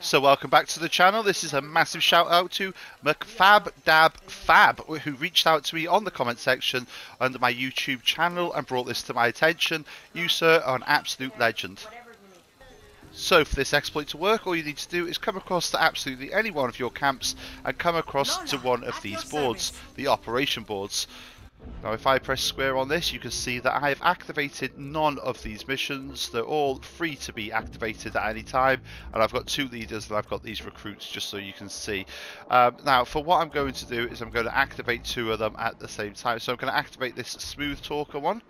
So welcome back to the channel. This is a massive shout out to McFab Dab Fab who reached out to me on the comment section under my YouTube channel and brought this to my attention. You sir are an absolute legend. So for this exploit to work, all you need to do is come across to absolutely any one of your camps and come across to one of these boards, the operation boards. Now if I press square on this you can see that I have activated none of these missions. They're all free to be activated at any time and I've got two leaders and I've got these recruits just so you can see. Um, now for what I'm going to do is I'm going to activate two of them at the same time. So I'm going to activate this smooth talker one.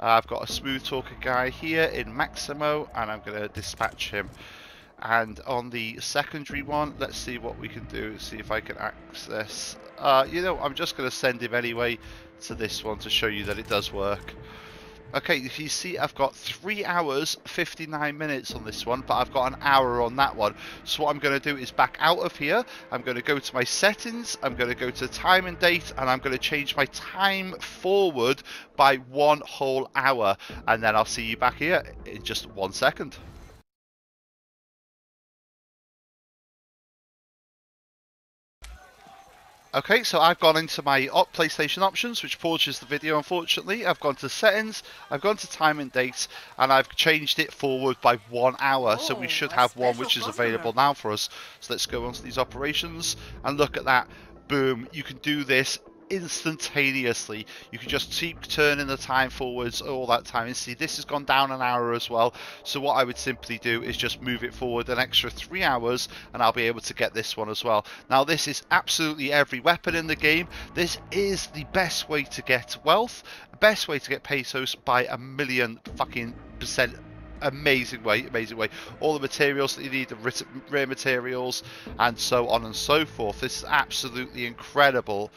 Uh, I've got a smooth talker guy here in Maximo and I'm going to dispatch him and on the secondary one let's see what we can do see if I can access uh, you know I'm just going to send him anyway to this one to show you that it does work. Okay if you see I've got 3 hours 59 minutes on this one but I've got an hour on that one. So what I'm going to do is back out of here. I'm going to go to my settings I'm going to go to time and date and I'm going to change my time forward by one whole hour. And then I'll see you back here in just one second Okay, so I've gone into my PlayStation options, which pauses the video, unfortunately. I've gone to settings, I've gone to time and date, and I've changed it forward by one hour. Oh, so we oh, should have one which is available now for us. So let's go on to these operations and look at that. Boom, you can do this instantaneously. You can just keep turning the time forwards all that time. And see, this has gone down an hour as well. So what I would simply do is just move it forward an extra three hours and I'll be able to get this one as well. Now this is absolutely every weapon in the game. This is the best way to get wealth, best way to get pesos by a million fucking percent amazing way amazing way all the materials that you need the rare materials and so on and so forth this is absolutely incredible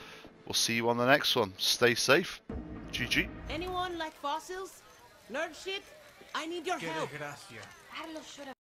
We'll see you on the next one. Stay safe. GG. Anyone like fossils? Nerd shit? I need your help. Gracias.